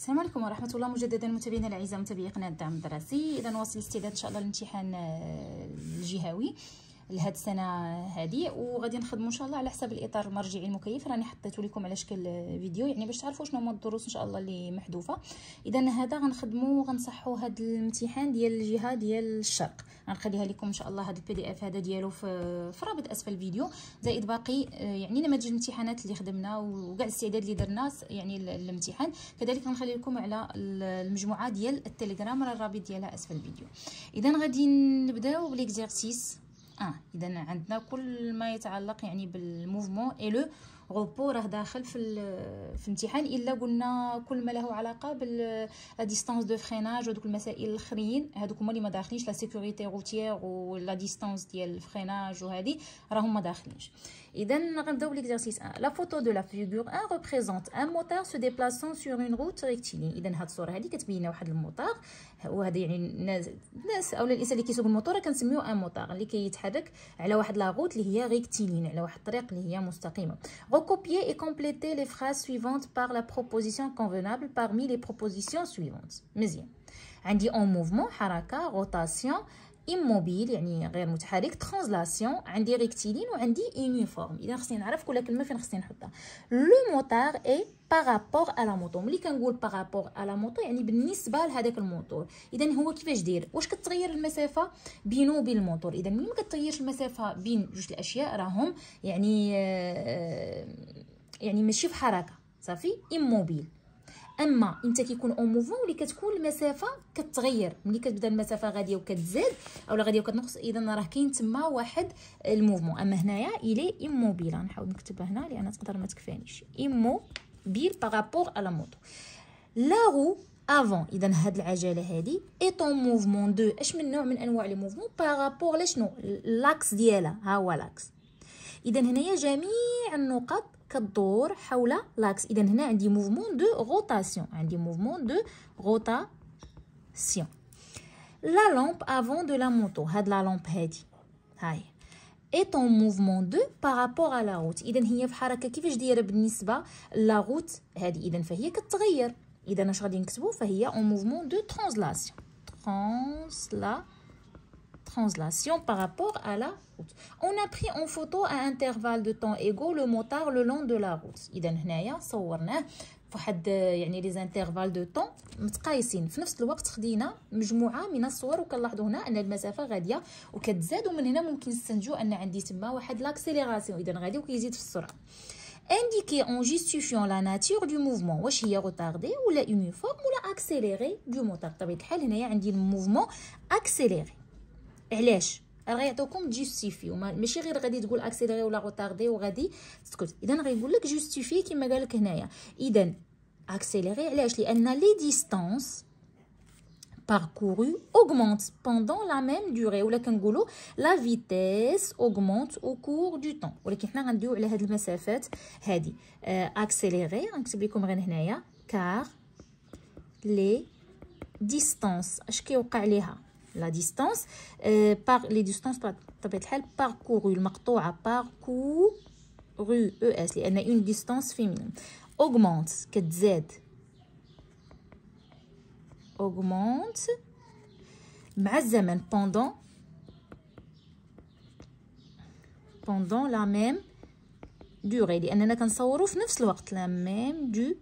السلام عليكم ورحمة الله. مجددا متابعينا الأعزاء متابعي قناة الدعم الدراسي. إذا واصل الاستعداد إن شاء الله للامتحان آه، الجهوي. لهاد السنة هذه وغادي نخدموا إن شاء الله على حساب الإطار المرجعي المكيف. راني حطيته لكم على شكل فيديو يعني باش تعرفوا شنو هما الدروس إن شاء الله اللي محذوفة. اذا هذا غنخدموا وغنصحوا هذا الامتحان ديال الجهة ديال الشرق. غنخليها لكم إن شاء الله هذا ال PDF هذا ديالو في رابط أسفل الفيديو. زائد باقي يعني نماذج الامتحانات اللي خدمنا وكاع الاستعداد اللي درنا يعني الامتحان. كذلك غنخلي لكم على المجموعة ديال التليجرام راه الرابط ديالها أسفل الفيديو. اذا غادي نبداو ب les exercices آه اذا عندنا كل ما يتعلق يعني بال mouvement et le repos راه داخل في في الامتحان إلا قلنا كل ما له علاقة بال distance de freinage ودوك المسائل الآخرين. هذوك هما اللي ما داخلينش la sécurité routière و la distance ديال ال freinage وهذه راهم ما داخلينش. إذا غنبداو l'exercice 1 la photo de la figure 1 représente un motard se déplaçant sur une route rectiligne إذا هاد الصورة هذه كتبين واحد ال motard. وهذا يعني الناس اولا الإنسان اللي كيسوق الموتور كنسميوه un motard اللي كيتحرك على واحد la route اللي هي rectiligne على واحد الطريق اللي هي مستقيمة. recopier et compléter les phrases suivantes par la proposition convenable parmi les propositions suivantes مزيان عندي en mouvement حركه روتاسيون immobile يعني غير متحرك translation عندي rectiligne وعندي uniforme إذا خصني نعرف كل كلمة فين خصني نحطها. le motard est par rapport à la moto ملي كنقول par rapport à la moto يعني بالنسبة لهذاك الموتور. إذا هو كيفاش داير؟ واش كتغير المسافة بينه وبين الموتور؟ إذا ملي ما كتغيرش المسافة بين جوج الأشياء راهم يعني آه، يعني ماشي في حركة. صافي؟ immobile أما إنت كيكون en mouvement ولي كتكون المسافة كتغير. ملي كتبدا المسافة غادية وكتزاد أولا غادية وكتنقص إذا راه كاين تما واحد ال mouvement. أما هنايا الي immobile نحاول نكتبها هنا لأن تقدر ما تكفانيش immobile par rapport على moto la roue avant إذا هاد العجلة هادي est en mouvement de أش من نوع من أنواع les mouvements par rapport لشنو؟ l'axe ديالها. ها هو l'axe إذا هنايا جميع النقط كدور حول l'axe اذا هنا عندي mouvement de rotation عندي mouvement de rotation la lampe avant de la moto هاد la lampe هادي. هاي. Est en mouvement de par rapport à la route. اذا هي في حركة كيفاش دايرة بالنسبة la route هذه اذا فهي كتغير. إذا اش غادي نكتبوا فهي en mouvement de translation. Transla translation par rapport à la route. On a pris en photo à intervalle de temps égaux le motard le long de la route. إذا هنايا صورناه فواحد يعني les intervalles de temps متقايسين في نفس الوقت خدينا مجموعه من الصور وكنلاحظوا هنا ان المسافه غاديه وكتزاد ومن هنا ممكن نستنتجوا ان عندي تما واحد l'accélération اذا غادي وكيزيد في السرعه indiquer en justifiant la nature du mouvement واش هي retardé ولا uniforme ولا accéléré du moteur بطبيعه الحال هنايا عندي ال mouvement accéléré. علاش؟ راه غيعطيوكم justifiez ماشي غير غادي تقول accéléré ولا retardé وغادي تسكت. اذا غيقول لك justifie كما قال لك هنايا. اذا accéléré علاش؟ لأن les distances parcouru augmente pendant la même durée. ولا كنقولوا la vitesse augmente au cours du temps. ولكن حنا غندويو على هاد المسافات هادي. accéléré غنكتب لكم غير هنايا. car les distances. أش كيوقع ليها؟ la distance par les distances بطبيعه الحال parcourues المقطوعه parcourues e s لأن une distance féminin augmentent كتزاد augmentent مع الزمن pendant pendant la même durée لاننا كنصورو في نفس الوقت la même de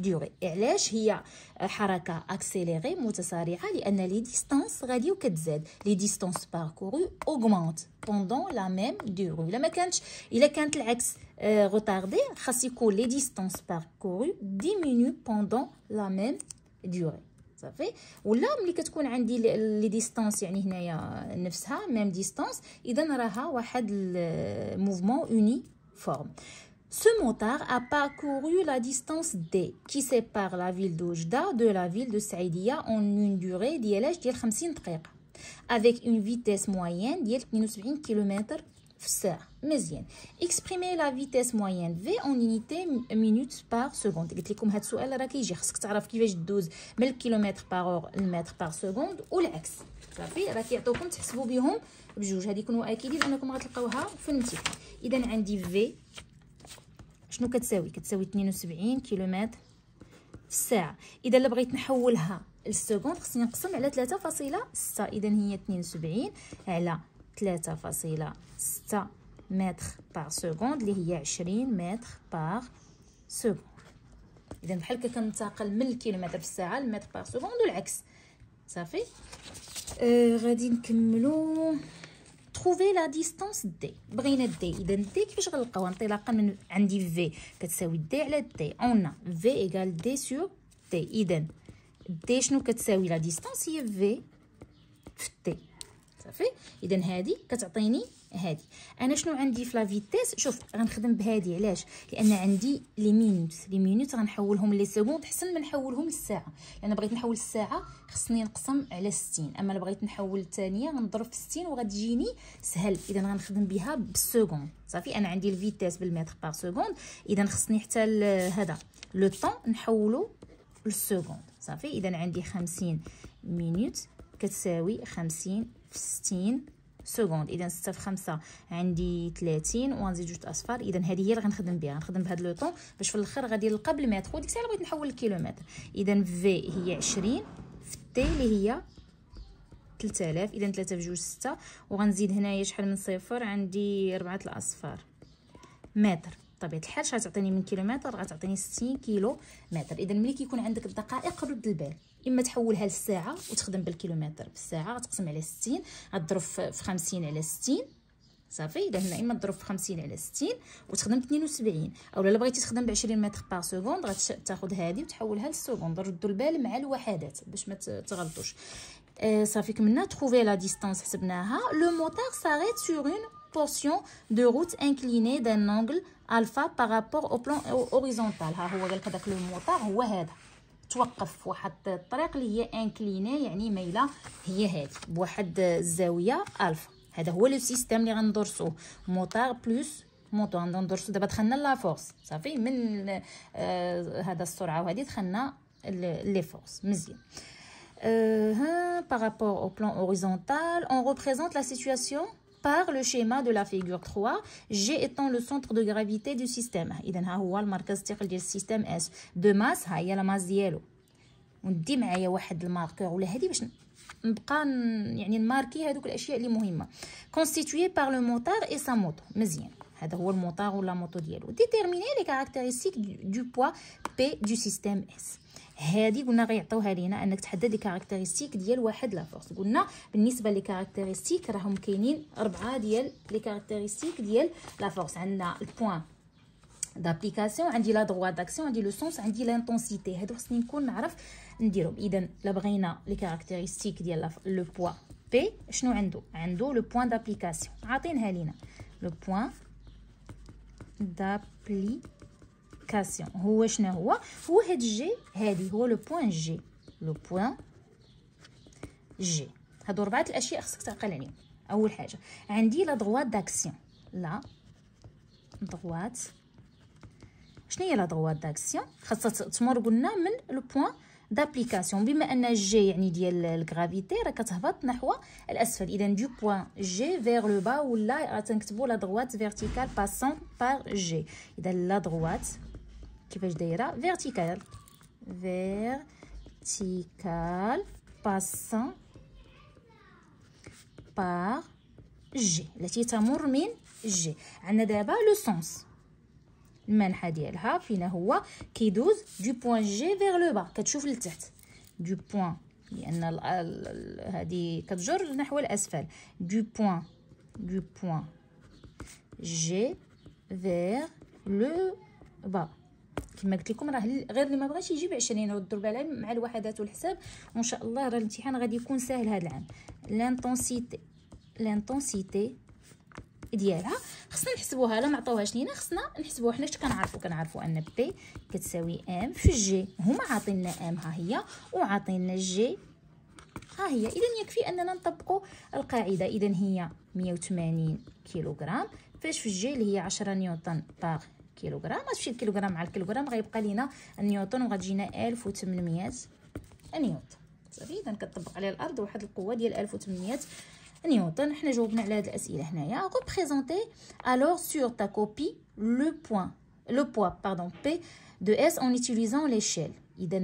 durée. علاش هي حركة accéléré متسارعة؟ لأن les distances غادي وكتزاد les distances parcourues augmentent pendant la même durée الا ما كانتش. إلا كانت العكس. retardé خاص يكون les distances parcourues diminuent pendant la même durée صافي؟ ولا ملي كتكون عندي les distances يعني هنايا نفسها même distance اذا راها واحد ال mouvement uniforme Ce motard a parcouru la distance D qui sépare la ville d'Oujda de la ville de Saïdia en une durée ديال 50 دقيقة avec une vitesse moyenne ديال 72 km في الساعة مزيان exprimer la vitesse moyenne V en unité mètre par seconde. قلت لكم هذا السؤال راه كيجي خصك تعرف كيفاش دوز من الكيلومتر par لل mètre par seconde والعكس صافي راه كيعطوكم تحسبوا بهم بجوج هذه كونوا اكيدين انكم غتلقاوها في الامتحان اذا عندي V شنو كتساوي؟ كتساوي 72 كيلومتر في الساعة. إذا اللي بغيت نحولها لل seconde خصني نقسم على 3.6 إذا هي 72 على 3.6 mètre par seconde اللي هي 20 mètre par seconde إذا بحال هكا كنتقل من الكيلومتر في الساعة ل mètre par seconde والعكس. صافي؟ آه غادي نكملو. trouver la distance D بغينا D اذا D كيفاش غنلقاو انطلاقا من عندي V كتساوي D على t on V égale D sur t اذا D شنو كتساوي la distance هي V V t صافي اذا هذه كتعطيني هادي. أنا شنو عندي V la vitesse؟ شوف غنخدم بهادي علاش؟ لأن عندي les minutes. les minutes غنحولهم les secondes حسن ما نحولهم للساعة. لأن بغيت نحول الساعة خصني نقسم على 60 أما إلا بغيت نحول الثانية غنضرب في 60 وغتجيني سهل. إذا غنخدم بها بال seconde صافي أنا عندي ال vitesse بال mètre par seconde إذا خصني حتى هذا le temps نحولو لل seconde صافي إذا عندي 50 minutes كتساوي 50 في 60 secondes إذا 6 في 5 عندي 30 وغنزيد جوج أصفار. إذا هذه هي اللي غنخدم بها. غنخدم بهذا le temps باش في الآخر غادي نلقى بالمتر. وديك الساعة بغيت نحول الكيلومتر. إذا V هي 20 في t اللي هي 3000 إذا 3 في جوج 6 وغنزيد هنايا شحال من صفر؟ عندي 4 الأصفار. متر. بطبيعه الحال شحال تعطيني من كيلومتر؟ غتعطيني 60 كيلو متر إذا ملي كيكون عندك الدقائق رد البال إما تحولها للساعة وتخدم بالكيلومتر بالساعة غتقسم على 60 غتضرب في 50 على 60 صافي؟ إذا هنا إما تضرب في 50 على 60 وتخدم ب 72 أو الا بغيتي تخدم ب 20 mètre par seconde غتاخذ هذه وتحولها لل seconde. ردوا البال مع الوحدات باش ما تغلطوش. آه صافي كملنا trouver la distance حسبناها. le moteur s'arrête sur un de route inclinée d'un angle alpha par rapport au plan horizontal. ها هو قال لك داك le moteur هو هذا. توقف في واحد الطريق اللي هي inclinée يعني مايله هي هذه بواحد الزاوية ألفا. هذا هو le système اللي غندرسوه moteur plus moto غندرسو دابا دخلنا la force صافي؟ من آه هذا السرعة وهذه دخلنا les forces مزيان. Euh, par rapport au plan horizontal, on représente la situation par le schéma de la figure 3 G étant le centre de gravité du système. اذا ها هو المركز الثقل ديال ال système S de masse ها هي la masse ديالو وندي معايا واحد ال marqueur ولا هادي باش نبقى يعني نmarquer هذوك الاشياء اللي مهمه constitué par le moteur et sa moto. مزيان هذا هو ال moteur و la moto ديالو déterminer les caractéristiques du poids P du système S. هذه قلنا غيعطيوها لينا أنك تحدد لي caractéristiques ديال واحد la force قلنا بالنسبة les caractéristiques راهم كاينين أربعة ديال les caractéristiques ديال la force عندنا ال point d'application عندي la droite d'action عندي le sens عندي l'intensité هادو خصني نكون نعرف نديرهم. اذا لا بغينا les caractéristiques ديال le poids P شنو عنده عنده le point d'application عاطينها لينا. le point d'application cation هو شنو هو؟ هو هاد G هادي هو le point G le point G هادو ربعة الأشياء خصك تعقل عليهم. أول حاجة عندي la droite d'action la droite شنو هي la droite d'action خاصها تمر قلنا من le point d'application بما أن G يعني ديال ال gravité راه كتهبط نحو الأسفل. إذا du point G vers le bas ولا تنكتبوا la droite verticale passant par G إذا la droite كيفاش دايره verticale verticale passant par G التي تمر من G عندنا دابا le sens المنحى ديالها فينا هو كيدوز du point G vers le bas كتشوف لتحت. du point لأن هذه كتجر نحو الأسفل. du point du point G vers le bas كما قلت لكم راه غير اللي ما بغاش يجيب 20 والضرب على مع الوحدات والحساب وإن شاء الله راه الامتحان غادي يكون ساهل هذا العام. l'intensité l'intensité ديالها. خصنا نحسبوها لا ما عطاوهاش لينا خصنا نحسبوها. حنا كنعرفوا كنعرفوا أن P كتساوي m في g هما عاطينا m ها هي وعاطينا جي ها هي. اذا يكفي أننا نطبقوا القاعدة. اذا هي 180 كيلوغرام. فاش في الجي اللي هي 10 نيوتن par كيلوغرام. غتمشي الكيلوغرام مع الكيلوغرام. غيبقى لينا النيوتن وغتجينا 1800 نيوتن صافي إذا كطبق على الأرض واحد القوة ديال 1800 نيوتن حنا جاوبنا على هاد الأسئلة هنايا. Représenter alors sur ta copie le point le poids pardon P de S en utilisant l'échelle. إذا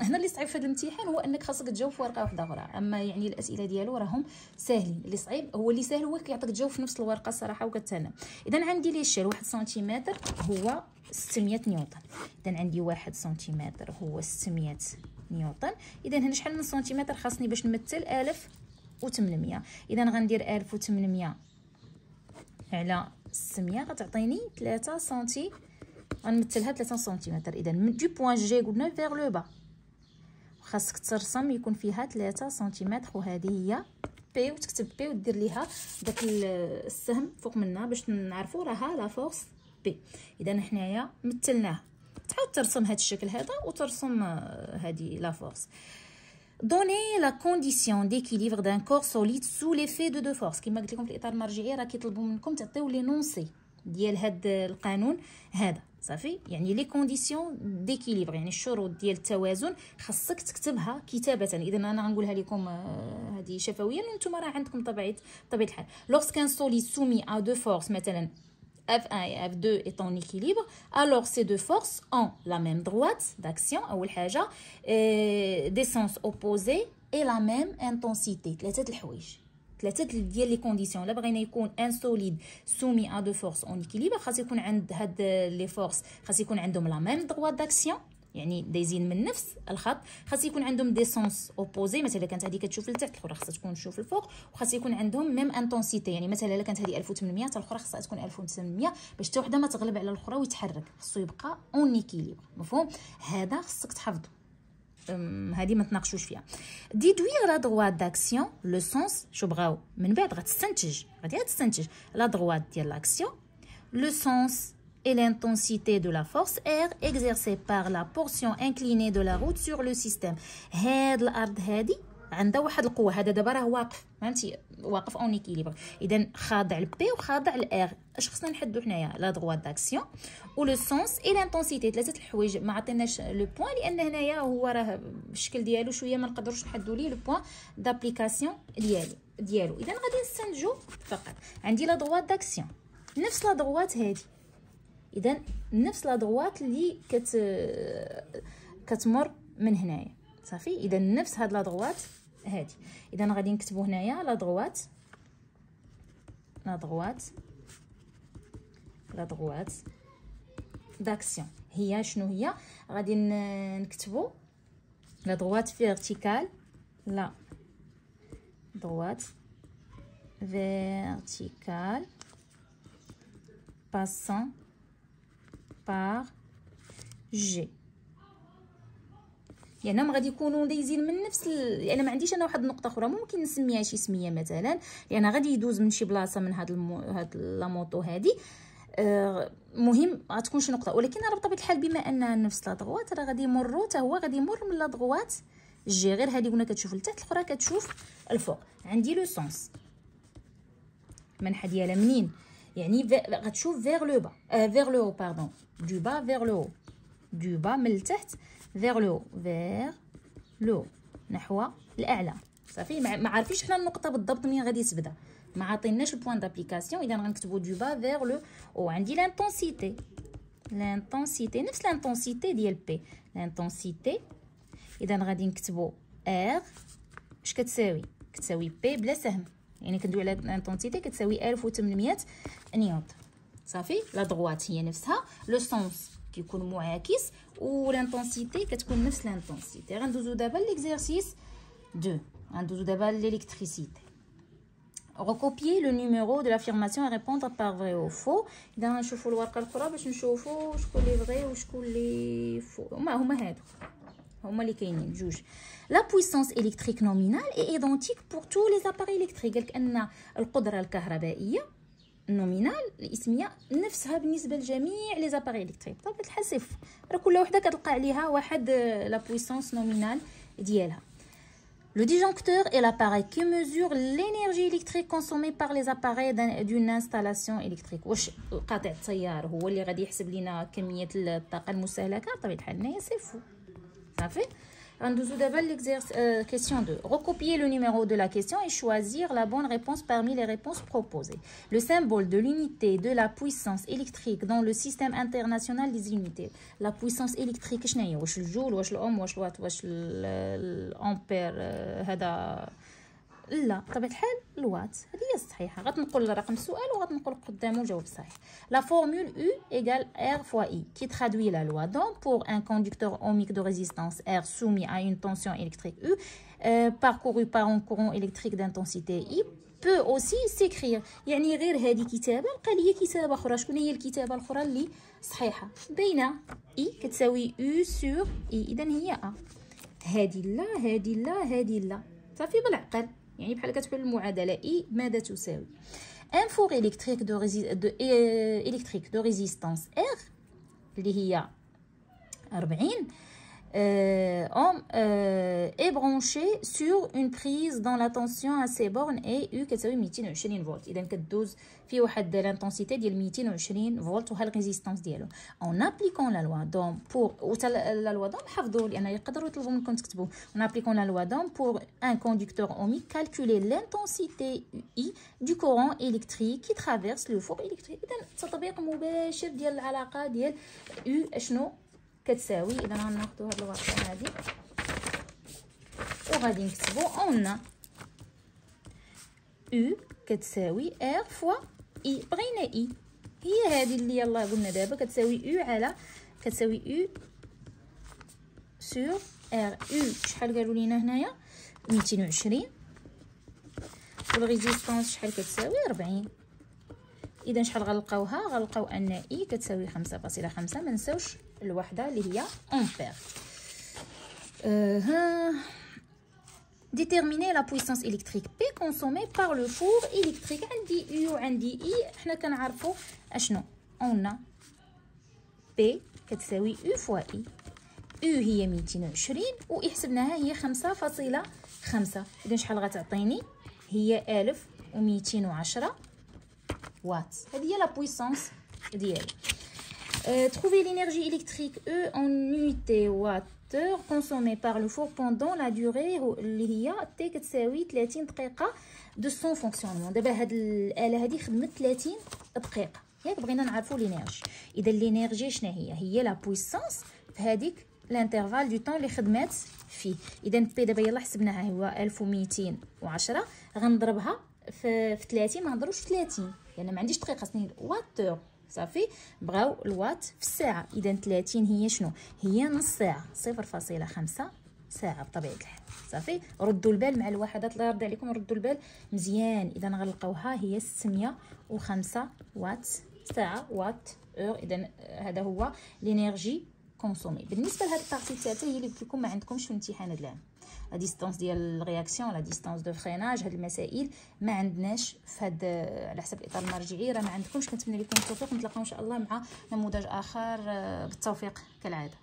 هنا اللي صعيب في هذا الامتحان هو أنك خاصك تجاوب في ورقة واحدة أخرى. أما يعني الأسئلة ديالو راهم ساهلين. اللي صعيب هو اللي ساهل هو كيعطيك تجاوب في نفس الورقة الصراحه وكتهنى إذا عندي لي شال واحد سنتيمتر هو 600 نيوتن إذا عندي واحد سنتيمتر هو 600 نيوتن إذا هنا شحال من سنتيمتر؟ خاصني باش نمثل 1800 إذا غندير 1800 على 600 غتعطيني 3 سنتي غنمثلها 3 سنتيمتر اذا du point G قلنا vers le bas خاصك ترسم يكون فيها 3 سنتيمتر وهذه هي P وتكتب P ودير ليها داك السهم فوق منها باش نعرفوا راها la force P اذا حنايا مثلناه تعاود ترسم هذا الشكل هذا وترسم هذه la force Donner la condition d'équilibre d'un corps solide sous l'effet de deux forces. كما قلت لكم في الاطار المرجعي راه كيطلبوا منكم تعطيو l'énoncé ديال هذا القانون هذا صافي؟ يعني les conditions d'équilibre يعني الشروط ديال التوازن خاصك تكتبها كتابة. اذا أنا غنقولها لكم هذه شفويا وأنتم راه عندكم طبيعه طبيعة الحال. lorsqu'un solide soumis à deux forces مثلا F1 et F2 est en équilibre, alors ces deux forces ont la même droite d'action, حاجة, des sens opposés et la même intensité. ثلاثة ديال les conditions. إلا بغينا يكون un solide soumis à deux forces en équilibre خاص يكون عند هاد les forces خاص يكون عندهم la même droite d'action يعني دايزين من نفس الخط خاص يكون عندهم des sens opposés مثلا كانت هذه كتشوف لتحت الأخرى خاصها تكون تشوف الفوق وخاص يكون عندهم même intensité يعني مثلا إلا كانت هذه 1800 حتى الأخرى خاصها تكون 1800 باش حتى وحدة ما تغلب على الأخرى ويتحرك. خاصو يبقى en équilibre مفهوم؟ هذا خصك تحفظه. هذه ما تناقشوش فيها. déduire la droite d'action le sens شو بغاو من بعد غتستنتج غادي تستنتج la droite ديال l'action le sens et l'intensité de la force R exercée par la portion inclinée de la route sur le système. هاد الأرض هادي عندها واحد القوة هذا دابا راه واقف فهمتي؟ واقف en équilibre اذا خاضع ل P وخاضع ل R اش خصنا نحدو حنايا la droite d'action و le sens et l'intensité ثلاثة الحوايج ما عطيناش le point لأن هنايا هو راه الشكل ديالو شوية ما نقدروش نحدو ليه le point d'application ديالو ديالو. اذا غادي نستنتجو فقط. عندي la droite d'action نفس la droite هادي. اذا نفس la droite اللي كت كتمر من هنايا. صافي؟ اذا نفس هاد la droite هادي. إذا غادي نكتبو هنايا la droite la droite la droite d'action. هي شنو هي؟ غادي نكتبو. la droite verticale la. droite verticale passant par G. لانهم غادي يكونوا دايزين من نفس ال... لأن ما عنديش أنا واحد النقطة أخرى. ممكن نسميها شي سمية مثلا. لأن غادي يدوز من شي بلاصة من هاد الم... هاد la moto هادي. آه مهم غتكون شي نقطة. ولكن راه بطبيعة الحال بما انها نفس la droite راه غادي يمروا حتى هو غادي يمر من la droite. جي غير هادي قلنا كتشوف لتحت الأخرى كتشوف الفوق. عندي le sens. المنحى ديالها منين؟ يعني غتشوف vers le bas vers le bas pardon de bas vers le de bas من التحت haut vers le haut نحو الأعلى. صافي ما عارفينش حنا النقطة بالضبط منين غادي تبدا ما عاطيناش ال point d'application إذا غنكتبوا de bas vers le haut عندي l'intensité l'intensité نفس l'intensité ديال P l'intensité إذا غادي نكتبوا R اش كتساوي؟ كتساوي P بلا سهم. يعني كندوي على l'intensité كتساوي 1800 نيوتن صافي؟ la droite هي نفسها. le sens كيكون معاكس و l'intensité كتكون نفس l'intensité غندوزو دابا l'exercice 2 غندوزو دابا l'électricité recopier le numéro de l'affirmation et répondre par vrai ou faux. إذا نشوفوا الورقة الأخرى باش نشوفوا شكون لي vrai وشكون لي faux هما هما هادو. هما اللي كاينين. جوج. la puissance électrique nominale est identique pour tous les appareils électriques قالك ان القدرة الكهربائية ال nominale الاسميه نفسها بالنسبة لجميع les appareils électriques بطبيعه الحال صفر راه كل وحده كتلقى عليها واحد لا بويسونس نومينال ديالها Le disjoncteur est l'appareil qui mesure l'énergie électrique consommée par les appareils d'une installation électrique. واش قاطع التيار هو اللي غادي يحسب لنا كميه الطاقه المستهلكه بطبيعه الحال هنايا فو صافي Euh, question 2. Recopier le numéro de la question et choisir la bonne réponse parmi les réponses proposées. Le symbole de l'unité de la puissance électrique dans le système international des unités. La puissance électrique, je le joule, le ohm, le watt, l'ampère, لا بطبيعة الحال الوات. هذه هي الصحيحة. غتنقل رقم السؤال وغتنقل قدامه الجواب الصحيح لا فورمule U égale R fois I. Qui traduit la loi donc pour un conducteur ohmique de résistance R soumis à une tension électrique U parcouru par un courant électrique d'intensité I peut aussi s'écrire. يعني غير هذه كتابه لقى لي كتابة أخرى. شكون هي الكتابة الأخرى اللي صحيحة؟ بين اي كتساوي أو سور اي اذا هي ا هذه لا هذه لا هذه لا. صافي بالعقل. يعني بحال كتحل المعادلة إي ماذا تساوي؟ ان فور الكتريك دو دو الكتريك دو ريزيستانس ار اللي هي 40 euh, euh, est branché sur une prise dans la tension à ces bornes et U كتساوي 220 فولت اذا كدوز في واحد l'intensité ديال 220 فولت وها ال résistance ديالو en appliquant la loi d'Ohm pour وتا la loi d'Ohm حفظوا لأن يقدروا يطلبوا منكم تكتبوا en appliquant la loi d'Ohm pour un conducteur ohmique calculer l'intensité I du courant électrique qui traverse le four électrique اذا تطبيق مباشر ديال العلاقه ديال U اشنو كتساوي إذا غناخذوا هاد الورقه هادي. وغادي نكتبوا أون. U كتساوي R fois I بغينا I هي هذه اللي يلاه قلنا دابا. كتساوي U على كتساوي U sur R U شحال قالوا لينا هنايا؟ 220 وال résistance شحال كتساوي؟ 40 إذا شحال غنلقاوها؟ غنلقاو أن I كتساوي 5.5 ما نساوش الوحدة اللي هي امبير أه déterminer la puissance électrique P consommée par le four électrique. عندي U وعندي I. حنا كنعرفوا أشنو؟ قلنا P كتساوي U فوا E U هي 220 و I حسبناها هي 5.5 إذا شحال غتعطيني؟ هي 1210 وات هذه هي la puissance ديالي Euh, trouver l'énergie électrique E en unité wattheure consommée par le four pendant la durée اللي هي T كتساوي 30 دقيقة de son fonctionnement. دابا هاد الآلة هادي خدمت 30 دقيقة ياك بغينا نعرفوا l'énergie إذا l'énergie شنو هي هي la puissance في هذيك ال intervalle de temps اللي خدمات فيه اذا P دابا يلاه حسبناها هو 1210 غنضربها في 30 ما نضربش في 30 لأن ما عنديش دقيقة سنين wattheure صافي؟ بغاو الوات في الساعة. إذا 30 هي شنو؟ هي نص ساعة 0.5 ساعة بطبيعة الحال صافي؟ ردوا البال مع الوحدات الله يرضي عليكم ردوا البال. مزيان. إذا غنلقاوها هي 605 وات ساعة wattheure إذا هذا هو l'énergie consommée. بالنسبة لهاد ال partie الثالثه هي اللي قلت لكم ما عندكمش في الامتحان الآن. la distance ديال ال réaction la distance de freinage هاد المسائل. ما عندناش في هاد على حسب الإطار المرجعي راه ما عندكمش. كنتمنى لكم التوفيق. نتلاقاو إن شاء الله مع نموذج آخر بالتوفيق كالعادة.